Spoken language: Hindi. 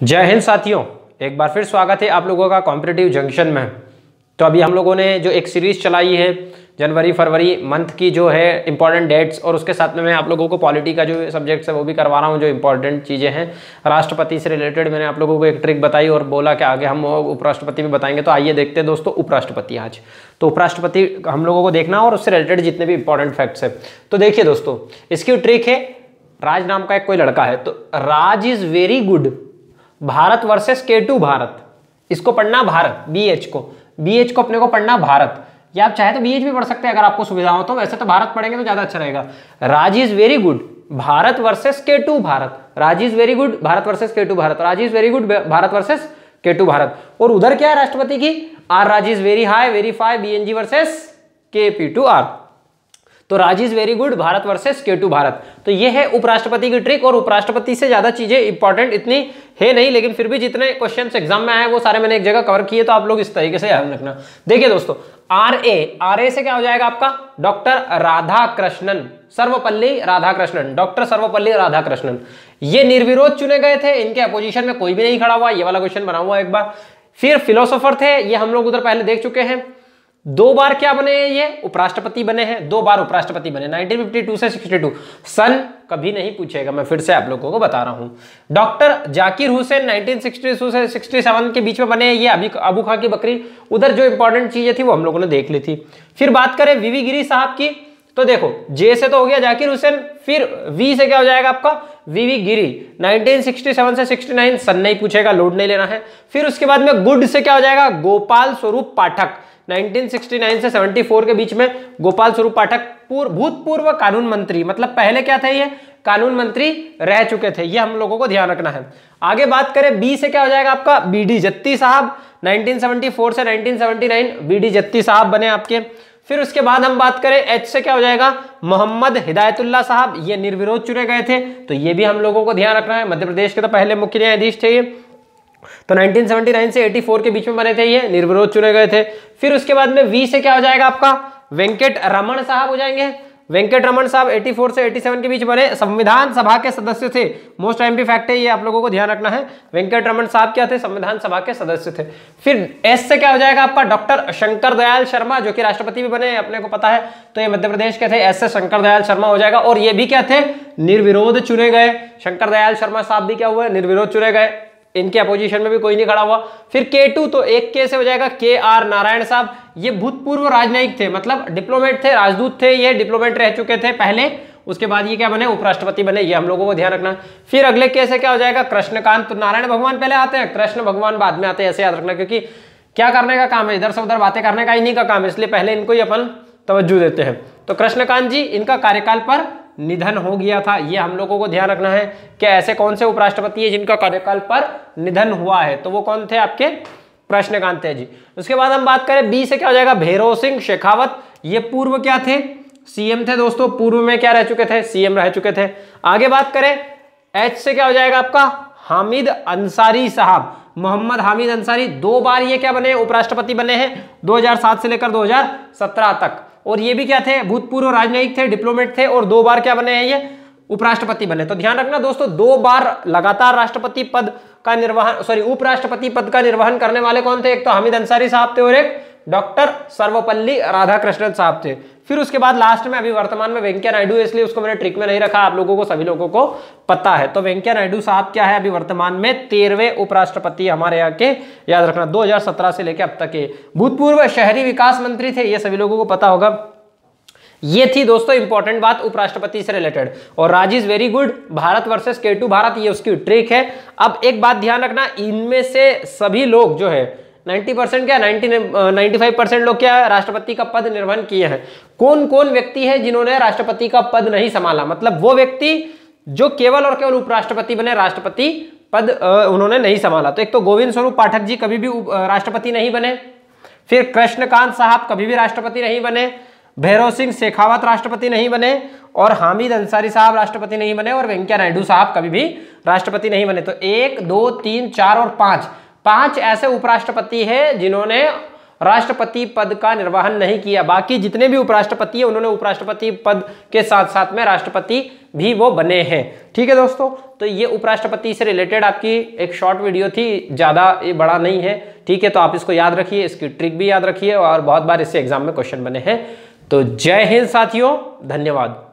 जय हिंद साथियों, एक बार फिर स्वागत है आप लोगों का कॉम्पिटेटिव जंक्शन में। तो अभी हम लोगों ने जो एक सीरीज़ चलाई है, जनवरी, फरवरी मंथ की जो है इंपॉर्टेंट डेट्स और उसके साथ में मैं आप लोगों को पॉलिटी का जो सब्जेक्ट्स है वो भी करवा रहा हूँ, जो इंपॉर्टेंट चीज़ें हैं। राष्ट्रपति से रिलेटेड मैंने आप लोगों को एक ट्रिक बताई और बोला कि आगे हम उपराष्ट्रपति में बताएँगे। तो आइए देखते हैं दोस्तों उपराष्ट्रपति आज। तो उपराष्ट्रपति हम लोगों को देखना और उससे रिलेटेड जितने भी इंपॉर्टेंट फैक्ट्स है। तो देखिए दोस्तों, इसकी ट्रिक है, राज नाम का एक कोई लड़का है तो Raj is very good Bharat versus के टू भारत। इसको पढ़ना भारत बी एच को। बी एच को अपने को पढ़ना भारत। या आप चाहे तो बी एच भी पढ़ सकते हैं, अगर आपको सुविधा हो तो। वैसे तो भारत पढ़ेंगे तो ज़्यादा अच्छा रहेगा। Raj is very good, Bharat versus के to Bharat. Raj is very good, Bharat versus के to Bharat. Raj is very good, Bharat versus के टू भारत। और उधर क्या है राष्ट्रपति की? R Raj is very high, very phi B N G versus K P to R तो Raj is very good Bharat versus के टू भारत। तो ये है उपराष्ट्रपति की ट्रिक और उपराष्ट्रपति से ज़्यादा चीज़ें इंपॉर्टेंट इतनी है नहीं, लेकिन फिर भी जितने क्वेश्चन एग्ज़ाम में आए, वो सारे मैंने एक जगह कवर किए तो आप लोग इस तरीके से ध्यान रखना। देखिए दोस्तों आर ए आर ए से क्या हो जाएगा आपका? डॉक्टर राधा कृष्णन सर्वपल्ली राधा कृष्णन डॉक्टर सर्वपल्ली राधा कृष्णन ये निर्विरोध चुने गए थे, इनके अपोजिशन में कोई भी नहीं खड़ा हुआ, ये वाला क्वेश्चन बना हुआ एक बार। फिर फिलोसोफर थे, ये हम लोग उधर पहले देख चुके हैं। दो बार क्या बने हैं ये? उपराष्ट्रपति बने हैं। दो बार उपराष्ट्रपति बने। 1952 से 62 सन कभी नहीं पूछेगा, मैं फिर से आप लोगों को बता रहा हूँ। डॉक्टर जाकिर हुसैन 1962 से 67 के बीच में बने हैं ये अभी अबू खा की बकरी। उधर जो इंपॉर्टेंट चीज़ें थी वो हम लोगों ने देख ली थी। फिर बात करें वीवी गिरी साहब की तो देखो, जे से तो हो गया जाकिर हुसैन, फिर वी से क्या हो जाएगा आपका? वीवी गिरी। 1967 से 69 सन नहीं पूछेगा, लोड नहीं लेना है। फिर उसके बाद में गुड से क्या हो जाएगा? गोपाल स्वरूप पाठक। 1969 से 74 के बीच में गोपाल स्वरूप पाठक पूर्व भूतपूर्व कानून मंत्री मतलब पहले क्या थे ये? कानून मंत्री रह चुके थे, ये हम लोगों को ध्यान रखना है। आगे बात करें बी से क्या हो जाएगा आपका? बी डी जत्ती साहब। 1974 से 1979 बी डी जत्ती साहब बने आपके। फिर उसके बाद हम बात करें एच से क्या हो जाएगा? मोहम्मद हिदायतुल्ला साहब, ये निर्विरोध चुने गए थे। तो ये भी हम लोगों को ध्यान रखना है। मध्य प्रदेश के तो पहले मुख्य न्यायाधीश थे ये। तो 1979 से 84 के बीच में बने थे ये, निर्विरोध चुने गए थे। फिर उसके बाद में वी से क्या हो जाएगा आपका? वेंकट रमन साहब हो जाएँगे। वेंकट रमन साहब 84 से 87 के बीच बने। संविधान सभा के सदस्य थे। मोस्ट टाइम फैक्ट है ये, आप लोगों को ध्यान रखना है। वेंकट रमन साहब क्या थे? संविधान सभा के सदस्य थे। फिर एस से क्या हो जाएगा आपका? डॉक्टर शंकर दयाल शर्मा, जो कि राष्ट्रपति भी बने, अपने को पता है। तो ये मध्य प्रदेश के थे। एस से शंकर दयाल शर्मा हो जाएगा। और ये भी क्या थे? निर्विरोध चुने गए। शंकर दयाल शर्मा साहब भी क्या हुए? निर्विरोध चुने गए। इनके अपोजिशन में भी कोई नहीं खड़ा हुआ। फिर के टू तो एक के से हो जाएगा के आर नारायण साहब। ये भूतपूर्व राजनयिक थे मतलब डिप्लोमेट थे, राजदूत थे, ये डिप्लोमेट रह चुके थे पहले। उसके बाद ये क्या बने? उपराष्ट्रपति बने, ये हम लोगों को ध्यान रखना। फिर अगले के से क्या हो जाएगा? कृष्णकांत तो नारायण भगवान पहले आते हैं। कृष्ण भगवान बाद में आते हैं, ऐसे याद रखना, क्योंकि क्या करने का काम है? इधर से उधर बातें करने का इन्हीं का काम है इसलिए पहले इनको ही अपन तवज्जो देते हैं। तो कृष्णकांत जी, इनका कार्यकाल पर निधन हो गया था, ये हम लोगों को ध्यान रखना है कि ऐसे कौन से उपराष्ट्रपति है जिनका कार्यकाल पर निधन हुआ है। तो वो कौन थे आपके? प्रश्नकांत है जी उसके बाद हम बात करें बी से क्या हो जाएगा? भैरव सिंह शेखावत। ये पूर्व क्या थे? सीएम थे दोस्तों, पूर्व में क्या रह चुके थे? सीएम रह चुके थे। आगे बात करें, एच से क्या हो जाएगा आपका? हामिद अंसारी साहब। मोहम्मद हामिद अंसारी दो बार ये क्या बने? उपराष्ट्रपति बने हैं 2007 से लेकर 2017 तक। और ये भी क्या थे? भूतपूर्व राजनयिक थे, डिप्लोमेट थे और दो बार क्या बने हैं ये? उपराष्ट्रपति बने। तो ध्यान रखना दोस्तों, दो बार लगातार राष्ट्रपति पद का निर्वहन सॉरी उपराष्ट्रपति पद का निर्वहन करने वाले कौन थे? एक तो हामिद अंसारी साहब थे और एक डॉक्टर सर्वपल्ली राधाकृष्णन साहब थे। फिर उसके बाद लास्ट में, अभी वर्तमान में वेंकैया नायडू इसलिए उसको मैंने ट्रिक में नहीं रखा। आप लोगों को, सभी लोगों को पता है। तो वेंकैया नायडू साहब क्या है? अभी वर्तमान में तेरहवे उपराष्ट्रपति हमारे यहाँ के। याद रखना 2017 से लेकर अब तक के भूतपूर्व शहरी विकास मंत्री थे, ये सभी लोगों को पता होगा। ये थी दोस्तों इंपॉर्टेंट बात, उपराष्ट्रपति से रिलेटेड और Raj is very good Bharat versus के टू भारत, ये उसकी ट्रिक है। अब एक बात ध्यान रखना, इनमें से सभी लोग जो है 90 परसेंट क्या 90 फाइव परसेंट लोग क्या है? राष्ट्रपति का पद निर्वहन किए हैं। कौन कौन व्यक्ति है जिन्होंने राष्ट्रपति का पद नहीं संभाला? मतलब वो व्यक्ति जो केवल और केवल उपराष्ट्रपति बने, राष्ट्रपति पद उन्होंने नहीं संभाला। तो एक तो गोविंद स्वरूप पाठक जी कभी भी राष्ट्रपति नहीं बने। फिर कृष्णकांत साहब कभी भी राष्ट्रपति नहीं बने। भैरव सिंह शेखावत राष्ट्रपति नहीं बने। और हामिद अंसारी साहब राष्ट्रपति नहीं बने। और वेंकैया नायडू साहब कभी भी राष्ट्रपति नहीं बने। तो एक, दो, तीन, चार और पाँच पाँच ऐसे उपराष्ट्रपति हैं जिन्होंने राष्ट्रपति पद का निर्वहन नहीं किया। बाकी जितने भी उपराष्ट्रपति हैं, उन्होंने उपराष्ट्रपति पद के साथ साथ में राष्ट्रपति भी वो बने हैं। ठीक है दोस्तों? तो ये उपराष्ट्रपति से रिलेटेड आपकी एक शॉर्ट वीडियो थी, ज़्यादा ये बड़ा नहीं है। ठीक है तो आप इसको याद रखिए, इसकी ट्रिक भी याद रखिए और बहुत बार इससे एग्ज़ाम में क्वेश्चन बने हैं। तो जय हिंद साथियों, धन्यवाद।